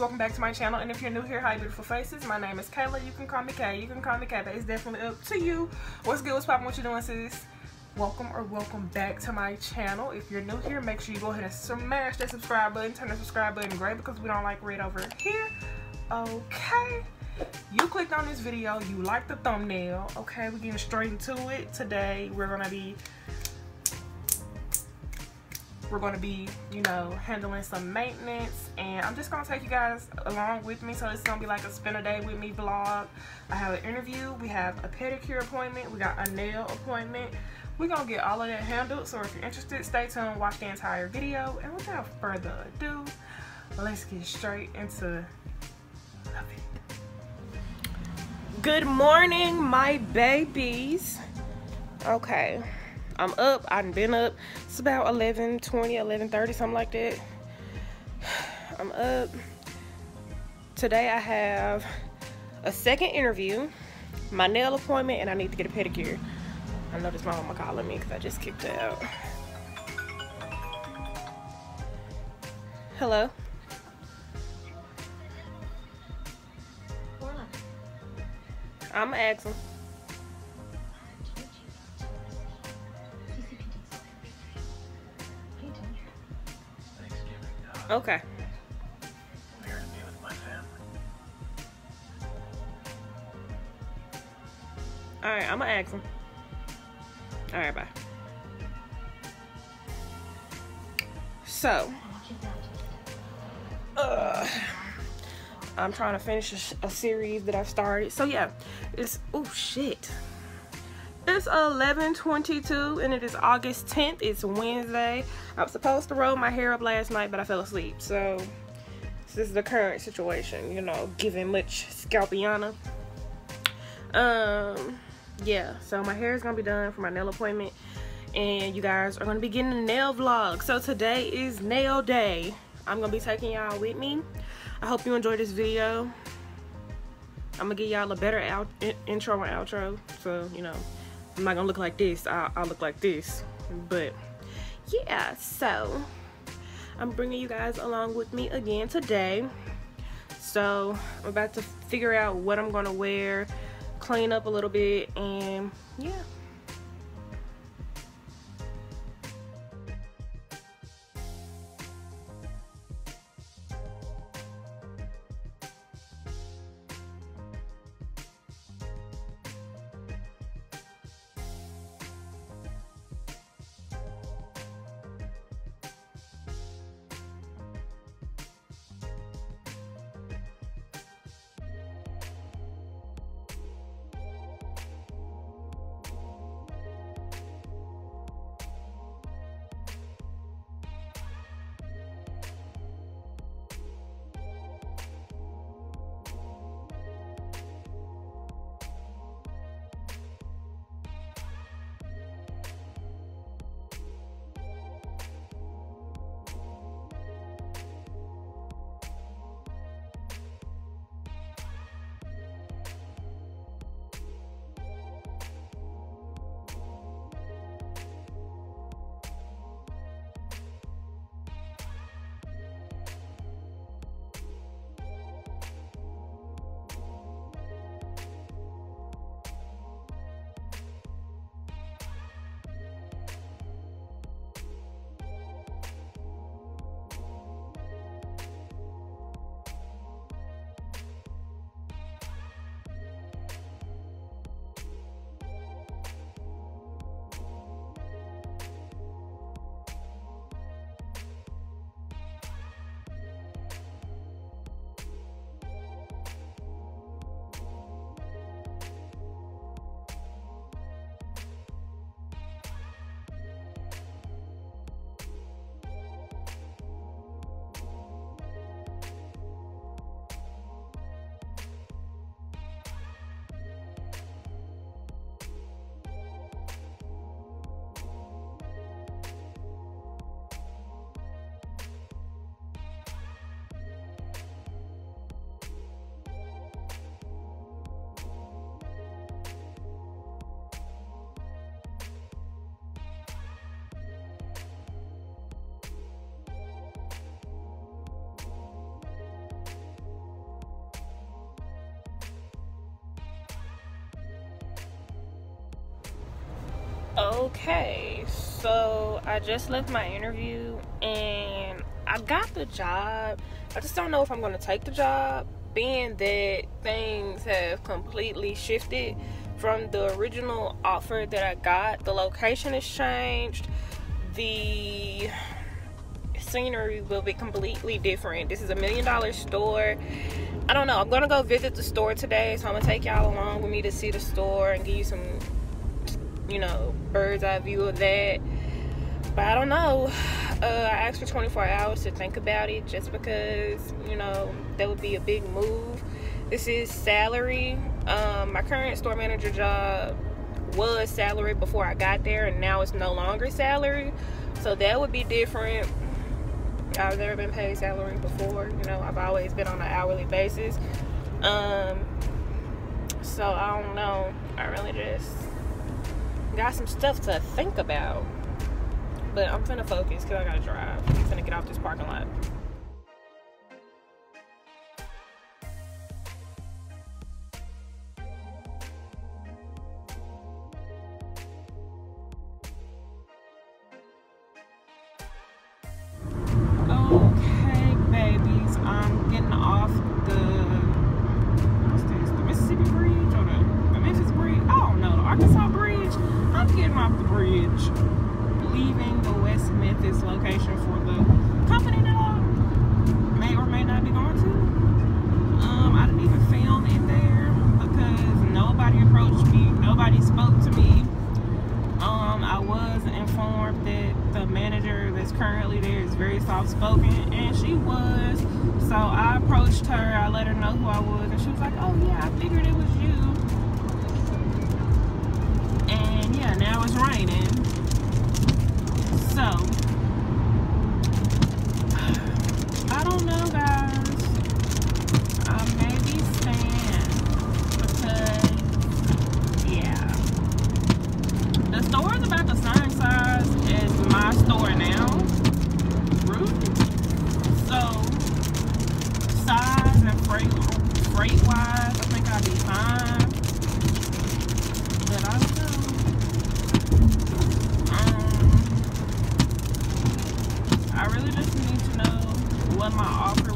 welcome back to my channel. And if you're new here hi beautiful faces. My name is Kayla. You can call me Kay. You can call me Kay but it's definitely up to you. What's good? What's poppin? What you doing sis? Welcome or welcome back to my channel. If you're new here make sure you go ahead and smash that subscribe button. Turn the subscribe button gray because we don't like red over here. Okay. You clicked on this video. You like the thumbnail. Okay we're getting straight into it today. We're gonna be we're going to be you know handling some maintenance and i'm just going to take you guys along with me. So it's going to be like a spend a day with me vlog. I have an interview we have a pedicure appointment we got a nail appointment. We're going to get all of that handled so if you're interested stay tuned watch the entire video. And without further ado let's get straight into good morning my babies. Okay I'm up. I've been up. It's about 11, 20, 11, 30, something like that. I'm up. Today I have a second interview, my nail appointment, and I need to get a pedicure. I noticed my mama calling me because I just kicked out. Hello? I'm asking. Okay. Alright, I'm gonna ask him. Alright, bye. So, uh, I'm trying to finish a, a series that I started. So yeah, it's, oh shit. It's 11:22 and it is August 10th. It's Wednesday. I was supposed to roll my hair up last night, but I fell asleep. So this is the current situation, you know, giving much scalpiana. Um, yeah. So my hair is gonna be done for my nail appointment, and you guys are gonna be getting a nail vlog. So today is nail day. I'm gonna be taking y'all with me. I hope you enjoy this video. I'm gonna give y'all a better out intro and outro, so you know. I'm not gonna look like this. I'll, I'll look like this. But yeah, so I'm bringing you guys along with me again today. So I'm about to figure out what I'm gonna wear, clean up a little bit, and yeah. Okay, so I just left my interview and I got the job. I just don't know if I'm going to take the job, being that things have completely shifted from the original offer that I got. The location has changed. The scenery will be completely different. This is a million dollar store. I don't know. I'm gonna go visit the store today, so I'm gonna take y'all along with me to see the store and give you some, you know, bird's eye view of that. But I don't know. Uh, I asked for 24 hours to think about it just because, you know, that would be a big move. This is salary. Um, my current store manager job was salary before I got there, and now it's no longer salary. So that would be different. I've never been paid salary before. You know, I've always been on an hourly basis. Um, so I don't know. I really just got some stuff to think about. But I'm finna focus because I gotta drive. I'm finna get off this parking lot. Off the bridge, leaving the West Memphis location for the company that I may or may not be going to. Um, I didn't even film in there because nobody approached me. Nobody spoke to me. Um, I was informed that the manager that's currently there is very soft spoken, and she was. So I approached her, I let her know who I was, and she was like, Oh, yeah, I figured it was you. Now it's raining. So, I don't know, guys. I may be staying because, yeah. The store is about the same size as my store now. Rude. So, size and freight, freight wise, I think I'll be fine. But I don't know. Um, I really just need to know what my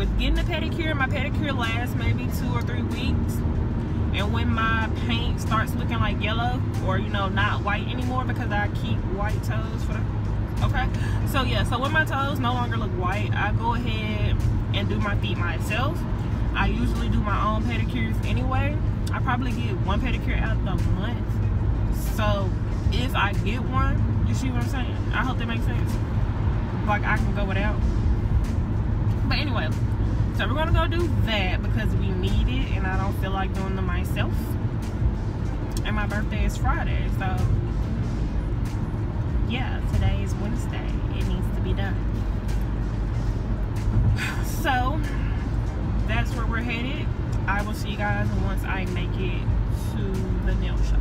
with getting a pedicure, my pedicure lasts maybe two or three weeks. And when my paint starts looking like yellow or you know not white anymore because I keep white toes for the okay? So yeah so when my toes no longer look white I go ahead and do my feet myself. I usually do my own pedicures anyway. I probably get one pedicure out of the month. So if I get one you see what I'm saying? I hope that makes sense. Like I can go without. But anyway so we're gonna go do that because we need it and I don't feel like doing them myself and my birthday is Friday so yeah, today is Wednesday. It needs to be done. So, that's where we're headed. I will see you guys once I make it to the nail shop.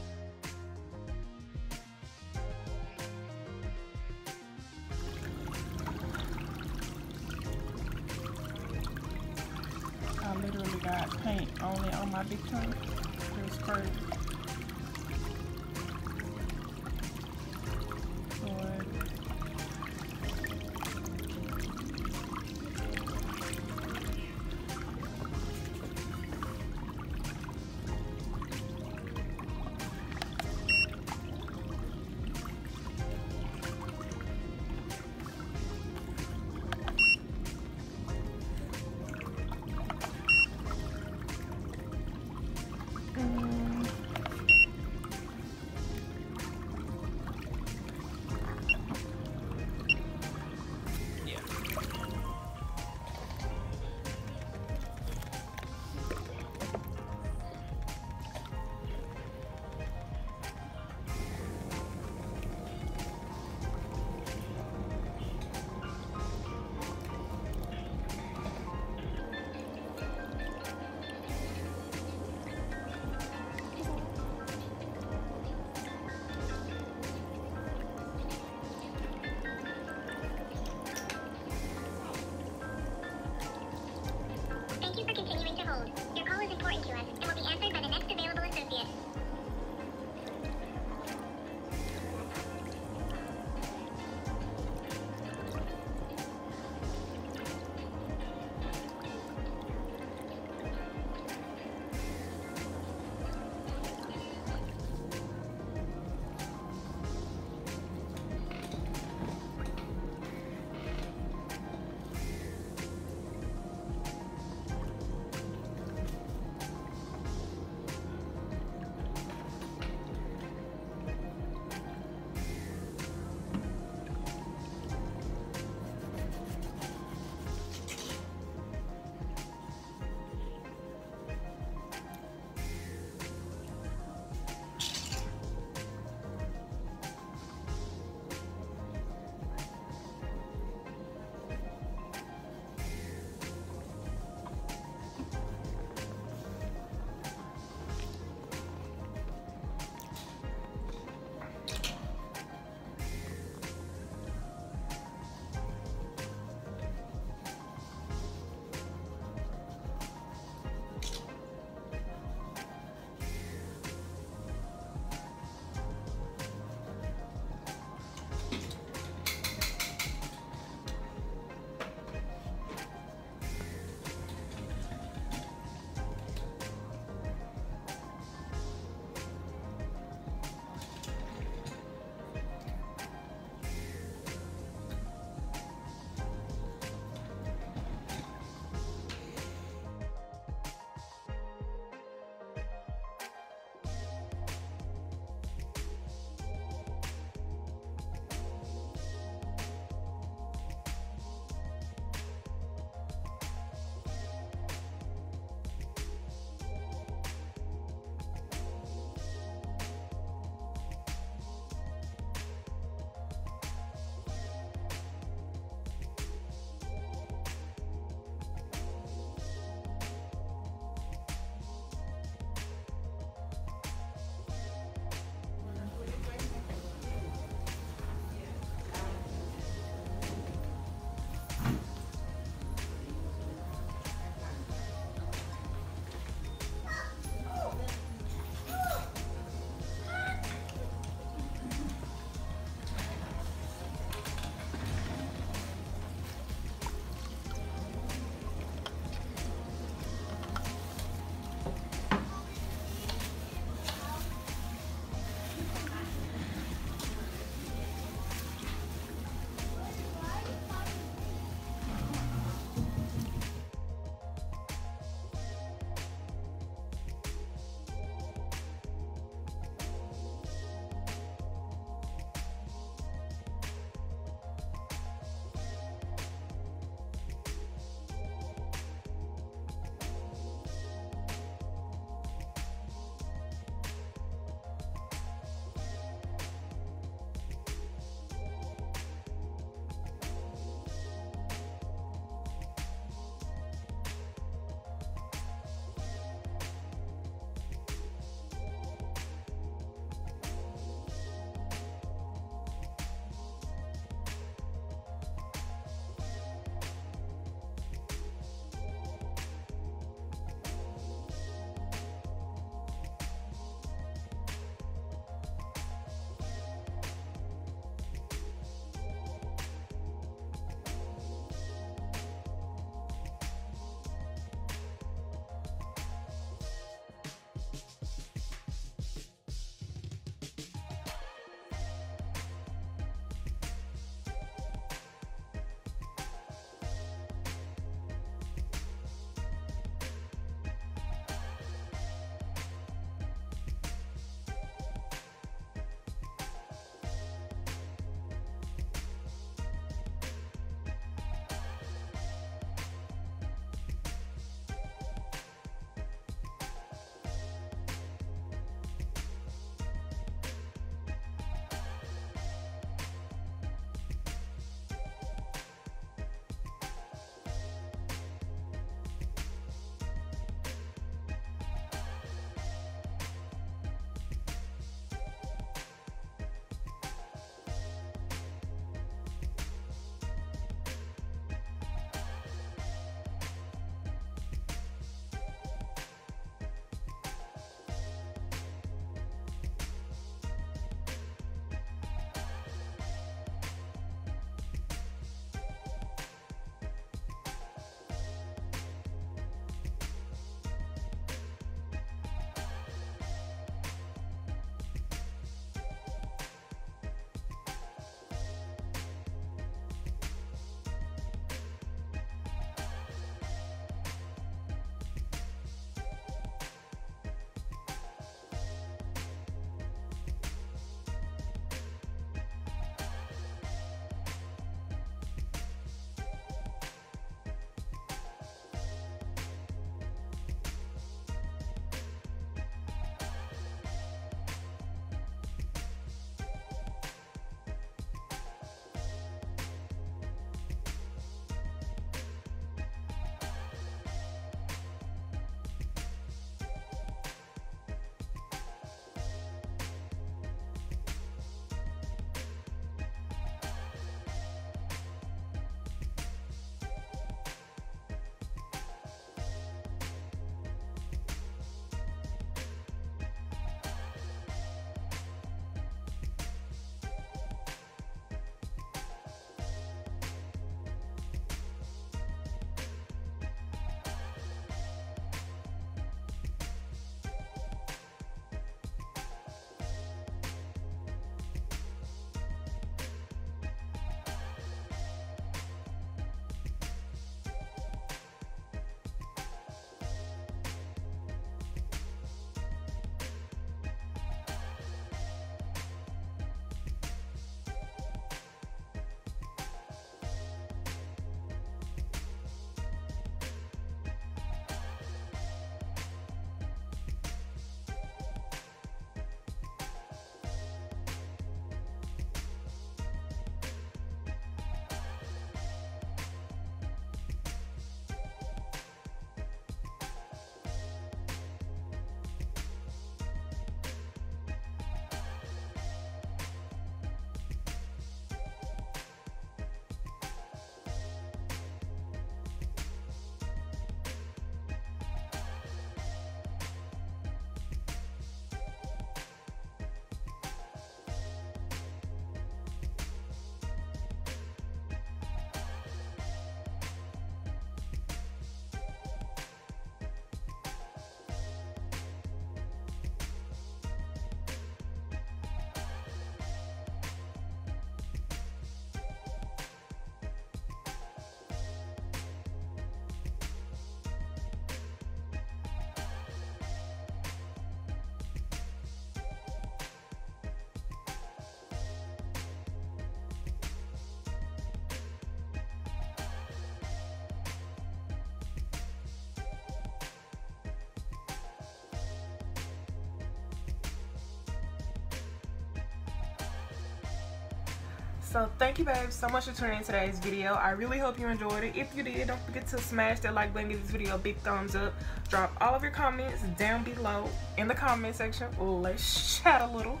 So thank you babes so much for tuning in today's video. I really hope you enjoyed it. If you did, don't forget to smash that like button, give this video a big thumbs up. Drop all of your comments down below in the comment section. Let's chat a little.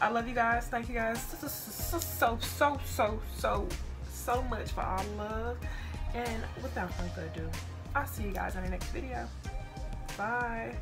I love you guys. Thank you guys so, so, so, so, so, so, much for all love. And without further ado, I'll see you guys in the next video. Bye.